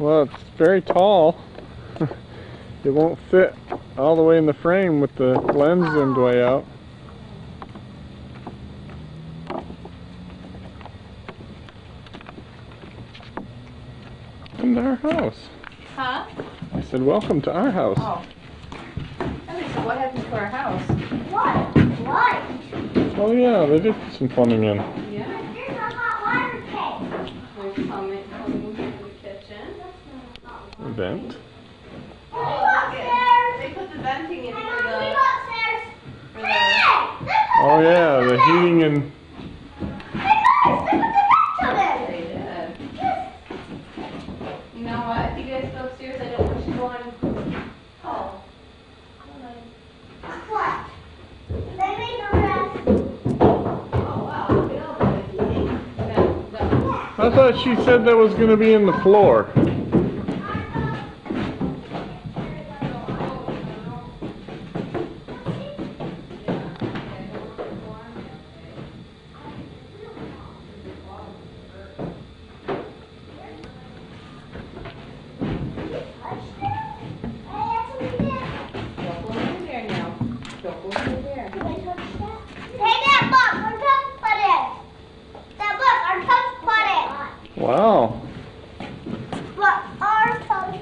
Well, it's very tall. it won't fit all the way in the frame with the lens zoomed way out. Welcome to our house. Huh? I said, welcome to our house. Oh. I what happened to our house? What? What? Oh yeah, they did put some plumbing in. Yeah. Vent. Can we go upstairs? They put the venting in for Mom, can we the for the Hey! Look at Oh yeah, the heating and Hey guys, look at the rest of they it. did. You know what? If you guys go upstairs, I don't want you going. Oh. What? They made the rest. Oh wow, look at all the heating. That, that was I thought she said that was gonna be in the floor. Sudden. Yeah? That's a Both tub. the tubs are. Wow. But our pub is.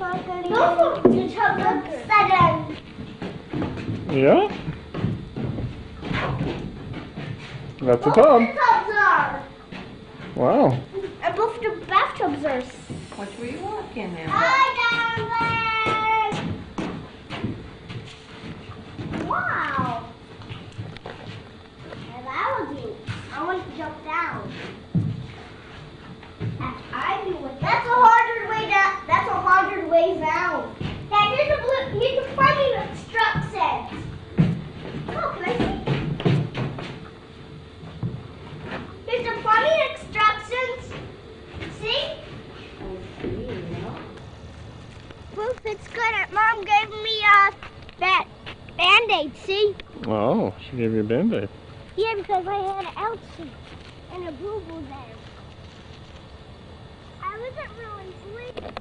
Yeah. That's a pub. Wow. And both the bathtubs are. Watch where you walk in there. Hi, darling. Wow. And I will do. I want to jump down. I do it. That's a hundred way down. That's a hundred ways down. Dad, here's the blue. Here's the plumbing instructions. Oh, can I see? Here's the plumbing instructions. See? Proof it's good. Mom gave me a that band-aid, see? Oh, she gave you a band-aid. Yeah, because I had an ouchie and a boo-boo there isn't really bleeding.